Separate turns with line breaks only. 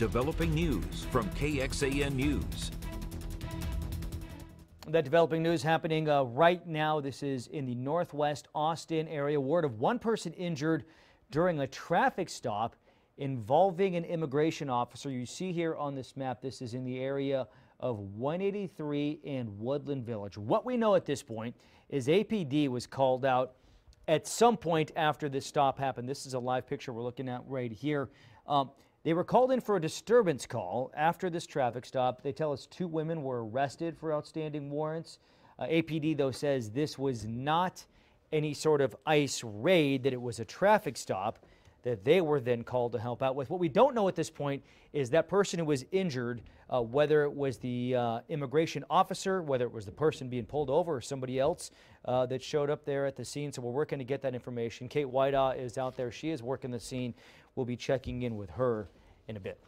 developing news from KXAN News.
That developing news happening uh, right now. This is in the northwest Austin area. Word of one person injured during a traffic stop involving an immigration officer. You see here on this map, this is in the area of 183 and Woodland Village. What we know at this point is APD was called out at some point after this stop happened. This is a live picture we're looking at right here. Um, they were called in for a disturbance call after this traffic stop. They tell us two women were arrested for outstanding warrants. Uh, APD, though, says this was not any sort of ICE raid, that it was a traffic stop that they were then called to help out with. What we don't know at this point is that person who was injured, uh, whether it was the uh, immigration officer, whether it was the person being pulled over or somebody else uh, that showed up there at the scene. So we're working to get that information. Kate Weidaw is out there. She is working the scene. We'll be checking in with her in a bit.